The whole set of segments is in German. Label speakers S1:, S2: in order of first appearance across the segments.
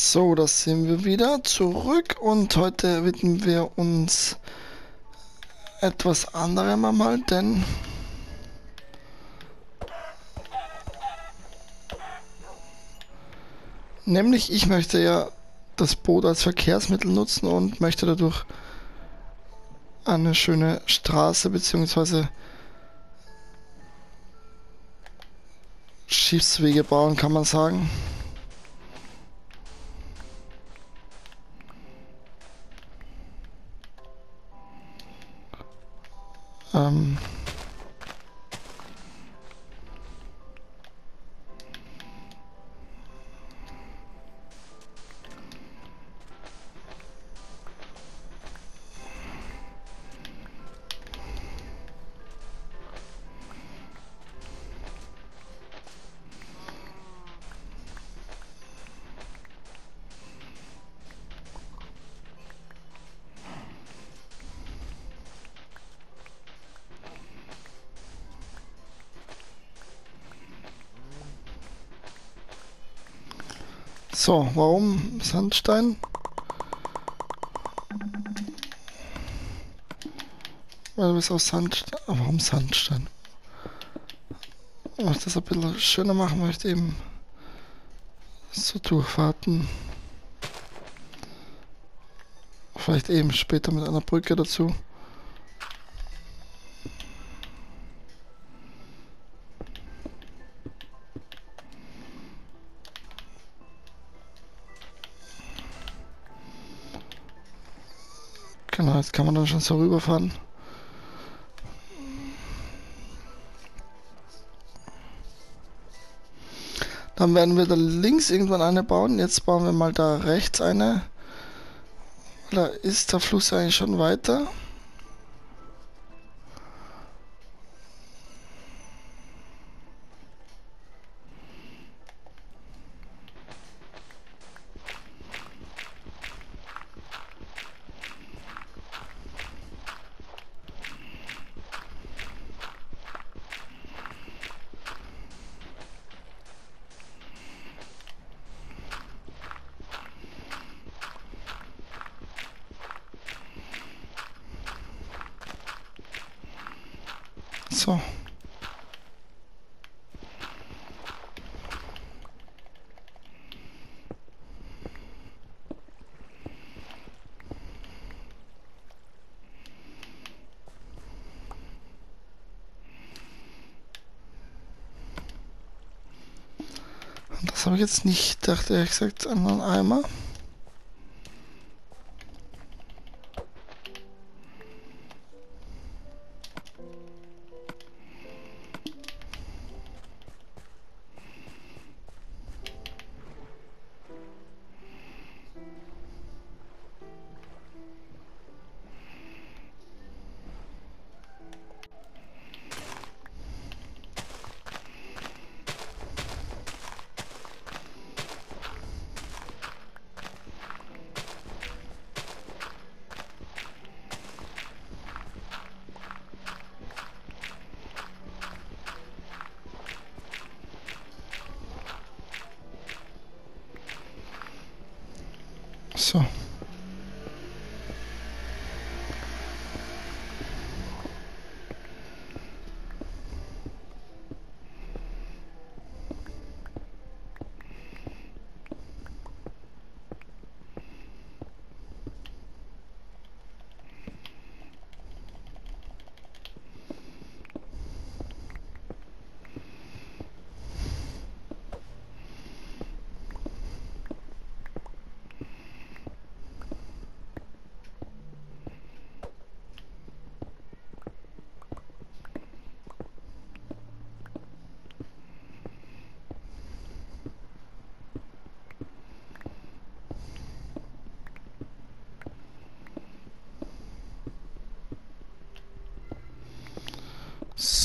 S1: So, das sind wir wieder zurück und heute widmen wir uns etwas anderem einmal, denn nämlich ich möchte ja das Boot als Verkehrsmittel nutzen und möchte dadurch eine schöne Straße bzw. Schiffswege bauen, kann man sagen. Um, So, warum Sandstein? Weil wir es aus Sandstein. Warum Sandstein? Wenn ich das ein bisschen schöner machen möchte, eben so Durchfahrten. Vielleicht eben später mit einer Brücke dazu. Genau, jetzt kann man dann schon so rüberfahren. Dann werden wir da links irgendwann eine bauen. Jetzt bauen wir mal da rechts eine. Da ist der Fluss eigentlich schon weiter. So. Das habe ich jetzt nicht, dachte ehrlich gesagt, an einen Eimer. So.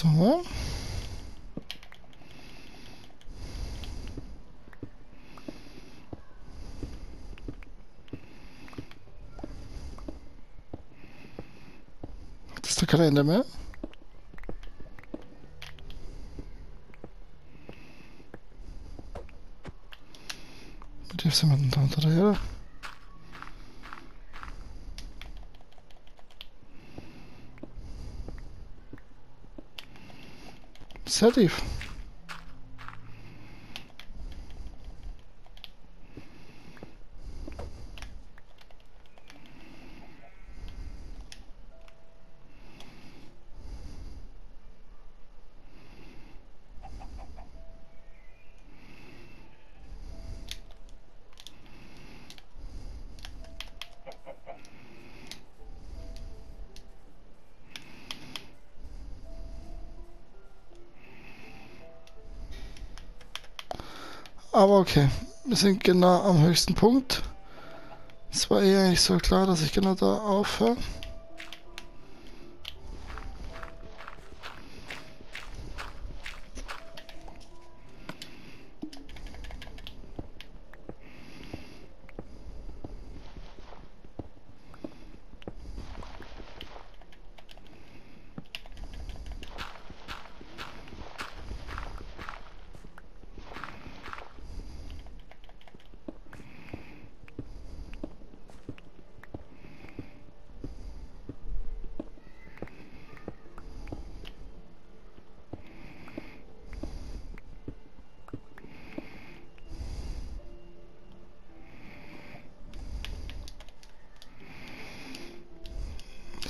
S1: So. Das ist der Kalender mehr. tief sind wir denn da unter der Erde? Sehr sative. Aber okay, wir sind genau am höchsten Punkt. Es war eher nicht so klar, dass ich genau da aufhöre.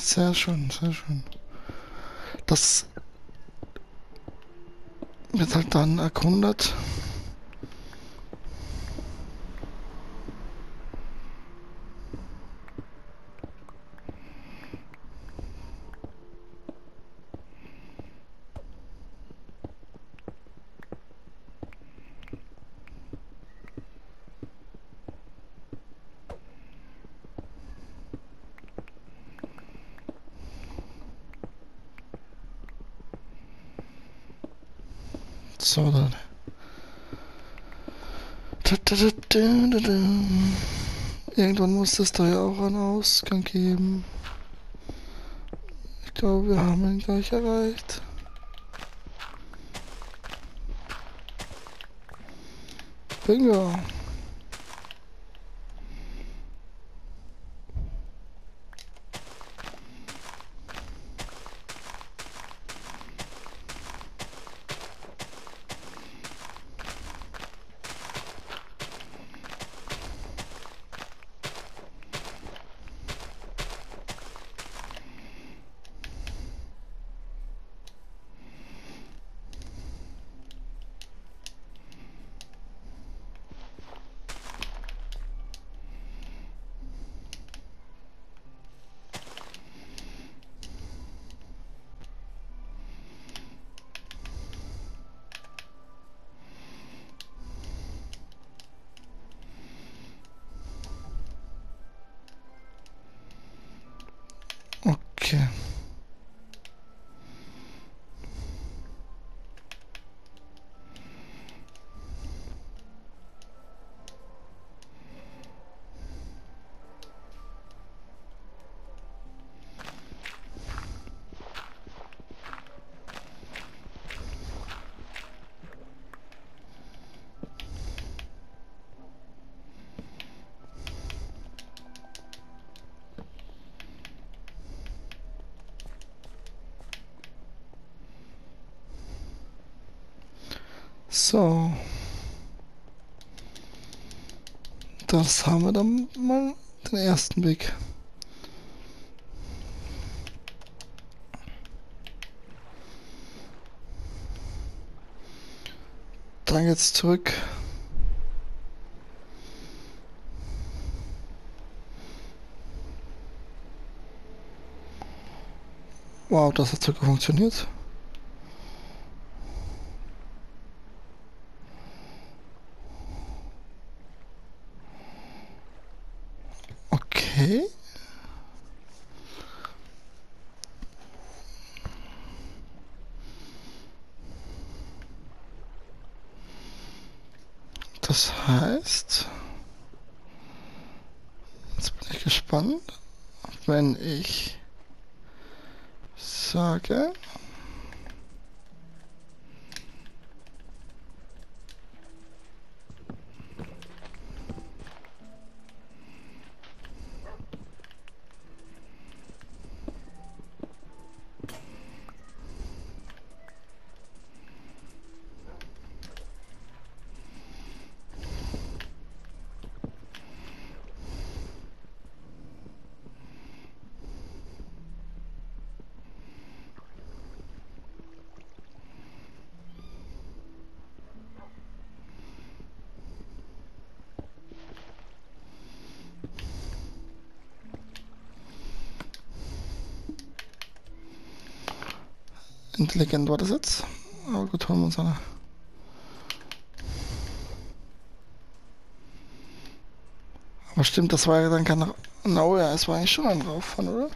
S1: Sehr schön, sehr schön. Das wird halt dann erkundet. So, dann. Irgendwann muss das da ja auch einen Ausgang geben. Ich glaube, wir haben ihn gleich erreicht. Bingo. So. Das haben wir dann mal den ersten Weg. Dann jetzt zurück. Wow, das hat sogar funktioniert. Okay. Das heißt, jetzt bin ich gespannt, wenn ich sage, intelligent war das jetzt. Aber gut, holen wir uns eine. Aber stimmt, das war ja dann kein... No, ja, es war eigentlich schon ein Rauffahren, oder?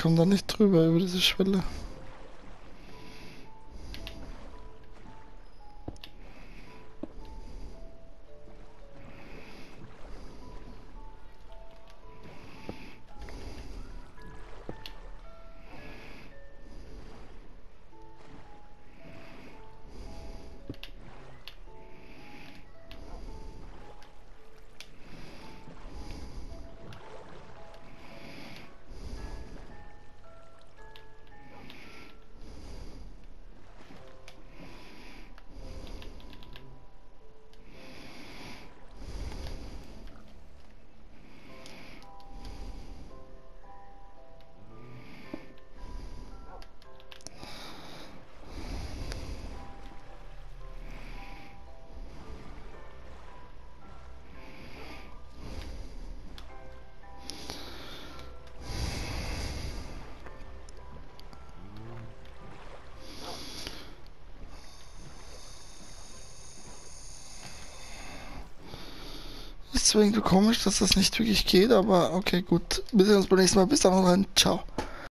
S1: Kommen da nicht drüber über diese Schwelle. Ist irgendwie komisch, dass das nicht wirklich geht, aber okay, gut. Wir sehen uns beim nächsten Mal. Bis dann, ciao.